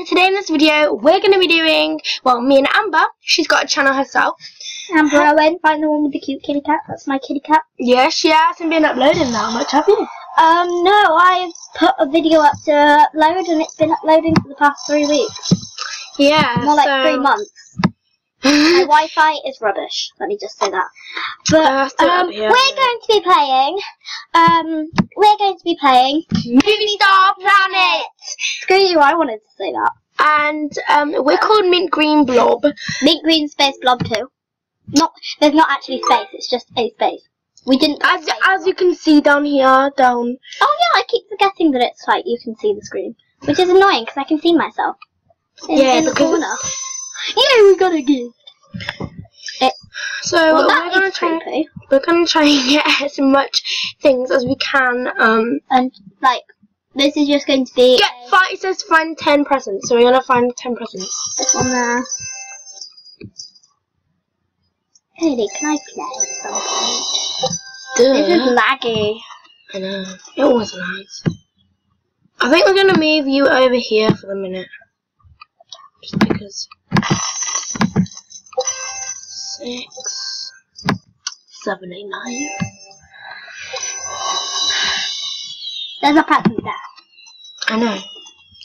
so today in this video, we're going to be doing, well, me and Amber, she's got a channel herself. Amber Owen, find the one with the cute kitty cat. That's my kitty cat. Yeah, she hasn't been uploading that much, have you? Um, no, I've put a video up to upload and it's been uploading for the past three weeks. Yeah, More like so- three months. My Wi-Fi is rubbish. Let me just say that. But um, we're going to be playing. Um, we're going to be playing Movie Star Planet! Screw you! I wanted to say that. And um, we're called Mint Green Blob. Mint Green Space Blob Two. Not there's not actually space. It's just a space. We didn't. As, as you can see down here, down. Oh yeah, I keep forgetting that it's like you can see the screen, which is annoying because I can see myself. In, Yeah, in the corner. Yeah, we got a gift. So Well, we're gonna try. creepy. We're gonna try and get as much things as we can. Um, And like, this is just going to be get a- find. It says find ten presents, so we're gonna find ten presents. this one there. Haley, can I play at some point? This is laggy. I know. It was nice. I think we're gonna move you over here for the minute. Just because. Six. Seven, eight, nine. There's a pattern there. I know.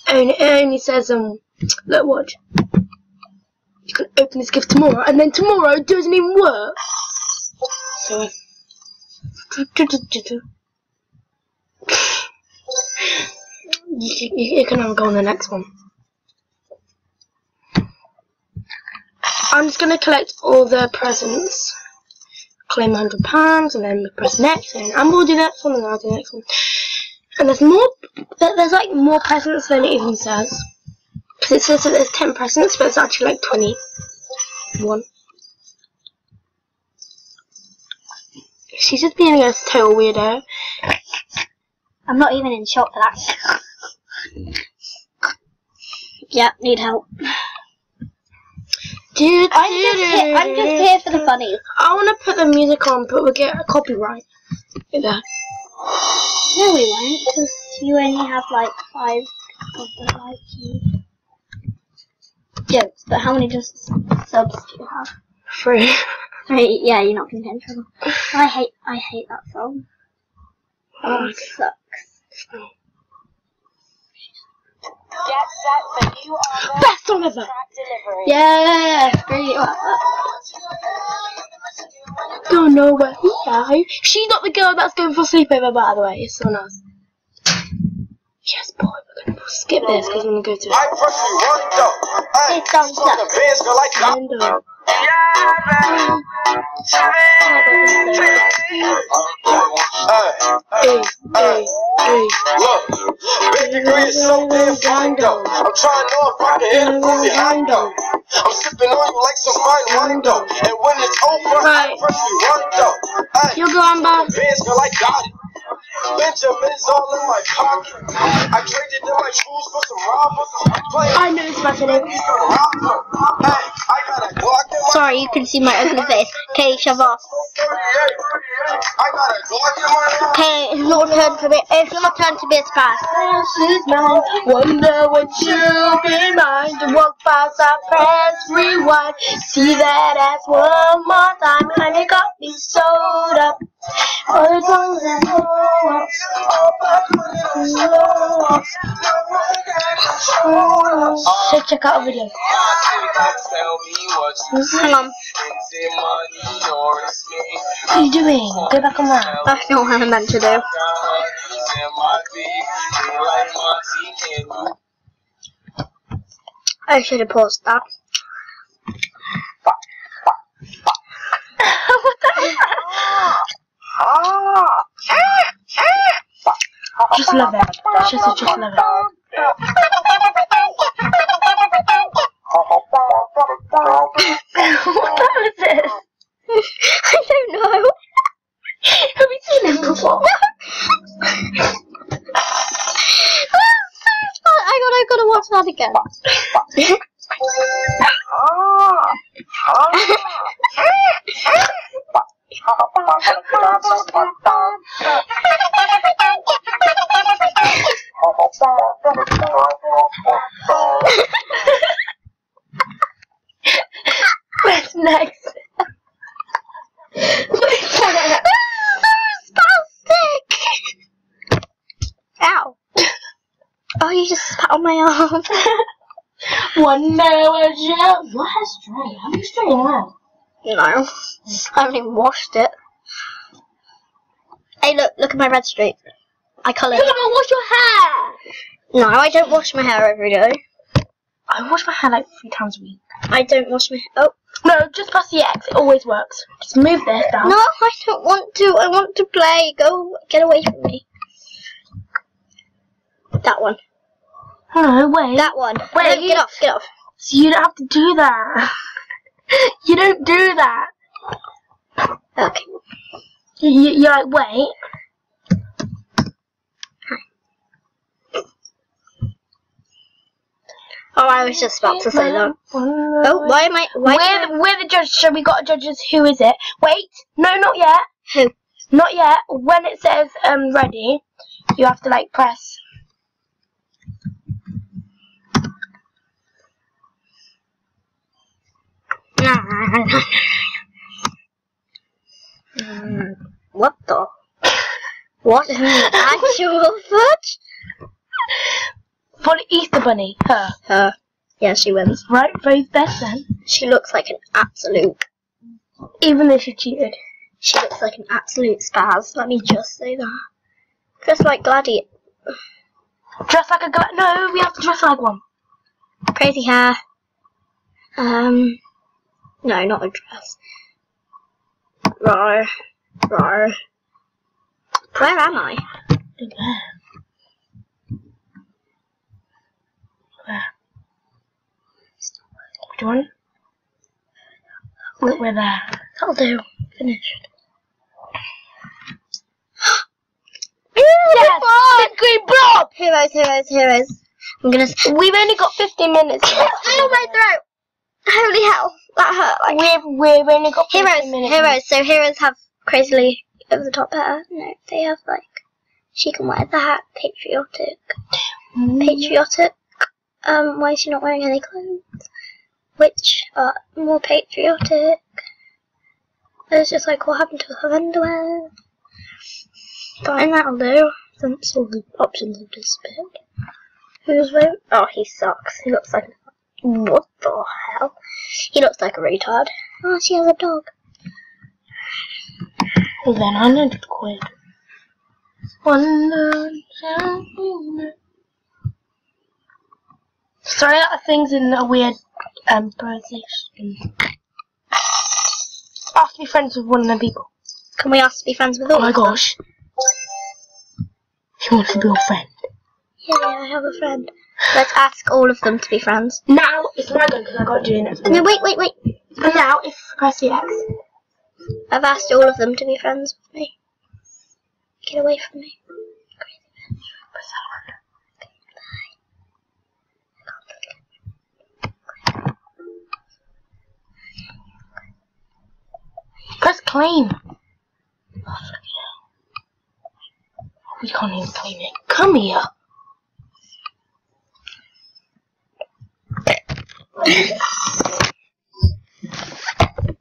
And it only says, um, look, watch. You can open this gift tomorrow, and then tomorrow it doesn't even work. So. You, you, you can have a go on the next one. I'm just gonna collect all the presents. Claim hundred pounds, and then press next, and Amber will do the next one, and I'll do the next one. And there's more. There's like more presents than it even says. Because it says that there's ten presents, but it's actually like twenty-one. She's just being a total weirdo. I'm not even in shock for that. yeah, need help. Dude, I'm just here, I'm just here for the funnies. I want to put the music on, but we'll get a copyright. At that. No, we won't, because you only have like five of the like you. Jokes, but how many just subs do you have? Free. Three. Yeah, you're not gonna get in trouble. I hate, I hate that song. Oh, Oh, it sucks. Get set for new armor Best song ever. track delivery. Yeah, screw Don't know where he died. She's not the girl that's going for sleepover, by the way. It's someone else. Yes, boy, we're gonna skip this because we're gonna go to I personally run it though. Hey, It don't so Hey, hey, hey, look, baby girl is so damn fine though. I'm trying to if I can hit pussy high though. I'm sipping on you like some fine wine though. And when it's over, I Right. personally run it though. Hey, You go, Amber. bands go like got it. Benjamin's all in my pocket. I traded in my shoes for some robbers. I know this person. Hey, I got a Glock in my Sorry, you can see my ugly face. Okay, shove off. I got a Glock in my Okay, it's your turn to be. It's your turn to be a spy. She's mine. Wonder what you'll be mine. To walk past, I press rewind. See that ass one more time, and it got me sewed up. All the songs that up. So check out a video. Hang on. What are you doing? Go back on that. That's not what I meant to do. I should have paused that. what the ah. Just love it. Just, just love it. what was this? I don't know. Have you seen him before? Oh, I got. I gotta watch that again. Just spat on my arm. One hour gel. Your hair's straight. How do you straighten your hair? no, I haven't even washed it. Hey, look, look at my red streak. I coloured. You never wash your hair. No, I don't wash my hair every day. I wash my hair like three times a week. I don't wash my. hair. Oh No, just press the X. It always works. Just move this down. no, I don't want to. I want to play. Go get away from me. That one. No, wait. That one. Wait, No, you- get off. Get off. So you don't have to do that. you don't do that. Okay. You, you, you're like, wait. Oh, I was just about to say that. Oh, why am I? Why? we're, the, we're the judge, so we got judges. Who is it? Wait, no, not yet. Who? Not yet. When it says um ready, you have to like press. I... Mm, what the? What actual fudge? For the Easter Bunny, her. Her. Yeah, she wins. Right, both best then. She looks like an absolute. Even though she cheated. She looks like an absolute spaz. Let me just say that. Just like Gladiator. Dress like a gla- No, we have to dress like one. Crazy hair. Um. No, not a dress. Rar. Rar. Where am I? Where? Which one? Look, we're there. That'll do. Finished. Yes! The green blob! Heroes, heroes, heroes. I'm gonna. We've only got 15 minutes. Ow, my throat! Holy hell, that hurt. Like We've, we've only got 15 heroes, minutes. heroes. So heroes have crazily over the top hair. No, they have like she can wear the hat. Patriotic, patriotic. Um, why is she not wearing any clothes? Which are more patriotic? It's just like what happened to her underwear. Fine, that'll do. Since all the options have disappeared. Who's vote? Oh, he sucks. He looks like what the hell? He looks like a retard. Oh, she has a dog. Well, then 100 quid. One Sorry, that thing's in a weird um, position. Ask to be friends with one of them people. Can we ask to be friends with all Oh my gosh. He wants to be your friend. Yeah, I have a friend. Let's ask all of them to be friends. Now it's my turn because I got to do it No, wait, wait, wait. And now if press the X. I've asked all of them to be friends with me. Get away from me. Claim. Oh, fucking hell. We can't even claim it. Come here.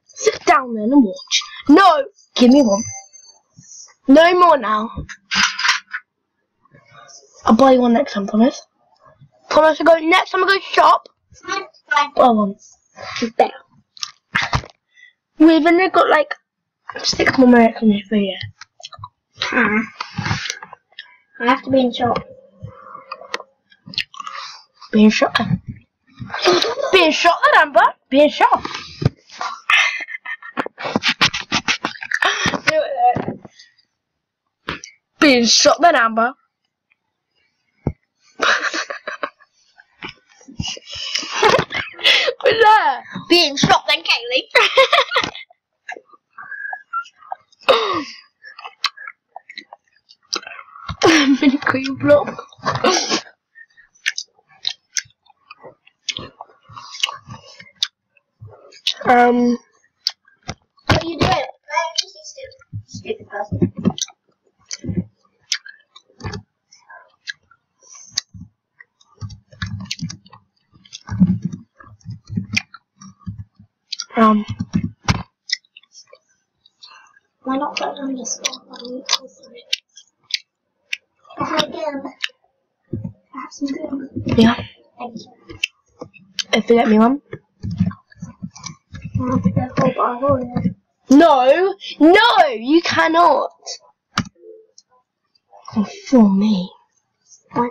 Sit down then and watch. No! Give me one. No more now. I'll buy you one next time, promise. Promise to go next time I go shop. Buy one. Better. We've only got like six more minutes in this video. Hmm. I have to be in shop. Being shot. then. Being shot then, Amber. Being shot. Do Being shot then, Amber. What's that? Being shot then, Kaylee. Mini cream blob. um, what are you doing? Stupid person. Um, Why not put underscore on the Again. Perhaps something? Yeah. Thank you. If you get me one. I'll put the whole bottle in. No, no, you cannot. Oh, for me.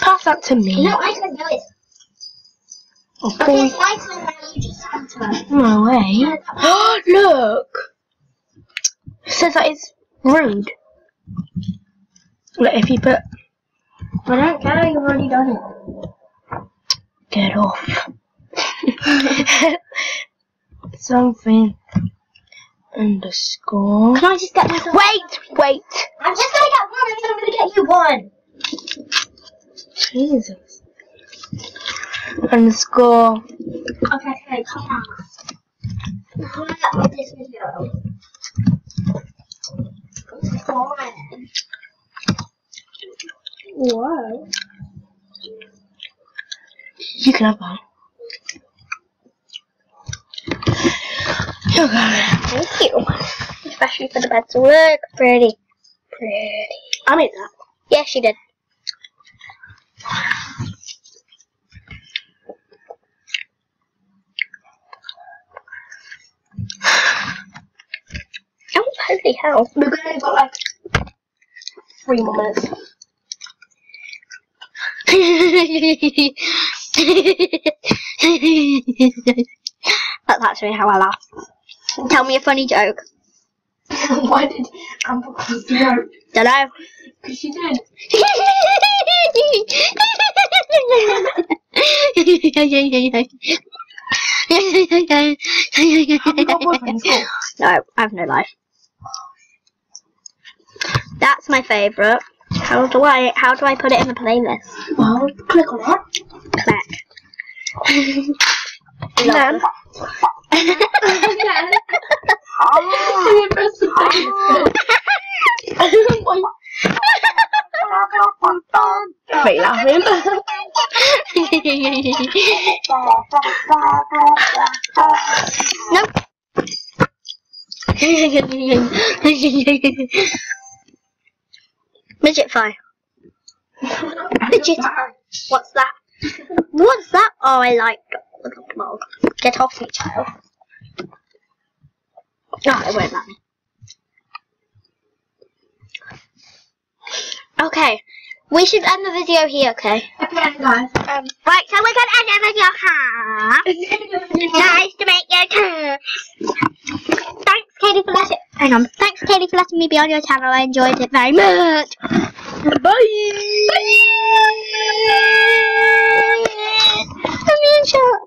Pass that to me. No, I don't know it. Oh, Okay, boy. it's my turn now. You just answer. No way. Oh look. It says that it's rude. Look, if you put I don't care. You've already done it. get off. Something underscore. Can I just get myself? Wait, wait. I'm just gonna get one, and then I'm gonna get you one. Jesus. Underscore. Okay, okay, come on. With this video? Fine. Whoa. You can have that. You got it. Thank you. Especially for the bed to look pretty. Pretty. I made that. Uh, yes, she did. Oh, holy hell. We've only got like three more minutes. That's actually how I laugh. Tell me a funny joke. Why did Amber close the note? Don't know. Because she did. Have you got a boyfriend in school? no, I have no life. That's my favourite. How do I how do I put it in the playlist? Well, click on it. Click. And then. and then press the button. Wait, laughing. nope. Midget fire. Midget. What's that? What's that? Oh, I like dog. Get off me, child. No, it won't let me. Okay, we should end the video here, okay? Okay, guys. Um, right, so we're gonna end the video here. nice to meet you too. Thanks, Katie, for letting. Hang on. Thanks, Kaylee, for letting me be on your channel. I enjoyed it very much. Bye. Bye. Bye.